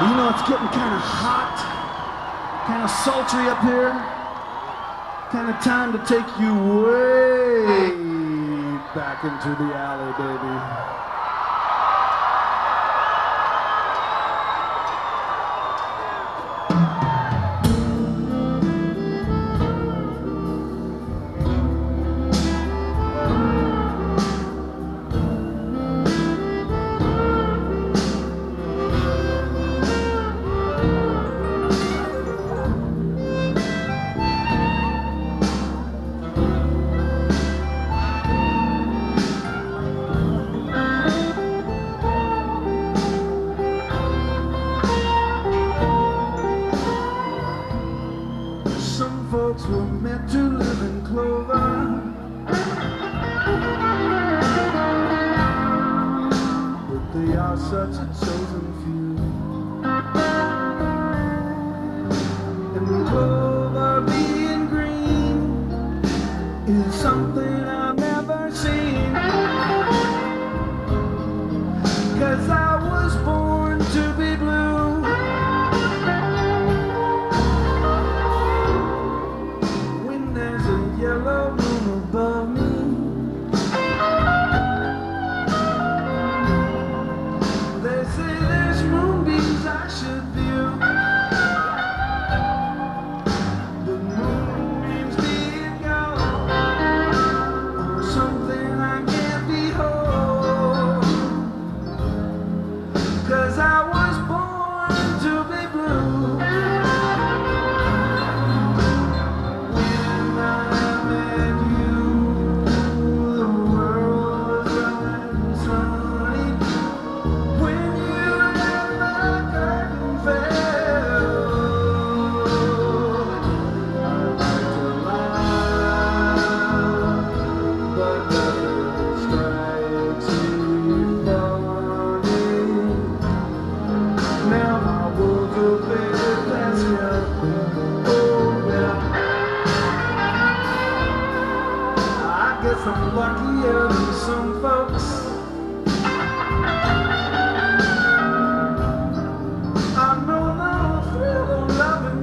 You know, it's getting kind of hot, kind of sultry up here. Kind of time to take you way back into the alley, baby. Are such a chosen few. And clover being green is something I've never seen. Cause I was born to be blue. when there's a yellow luckier than some folks. I know the thrill of loving